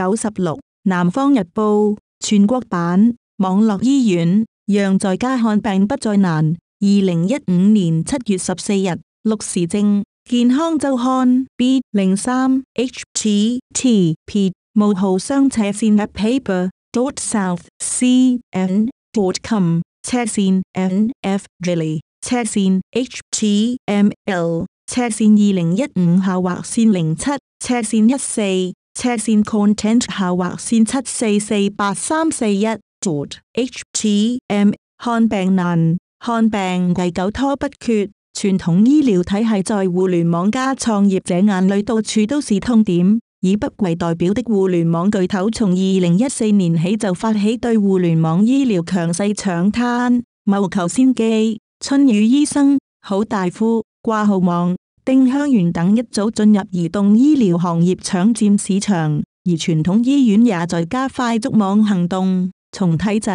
九十六南方日报全国版网络医院让在家看病不再难。二零一五年七月十四日六时正，健康周刊 B 零三 H T T P 冒号双斜线 a paper dot south c n dot com 斜线 n f l l e 斜线 h t m l 斜线二零一五下划线零七斜线一四。在线 content 下划线七四四八三四一 dot h t m 看病难看病贵久拖不决传统医疗体系在互联网加创业者眼里到处都是痛点以不为代表的互联网巨头从二零一四年起就发起对互联网医疗强势抢滩谋求先机春雨医生好大夫挂号网。丁香园等一早进入移动医疗行业抢占市场，而传统医院也在加快捉网行动，从体制。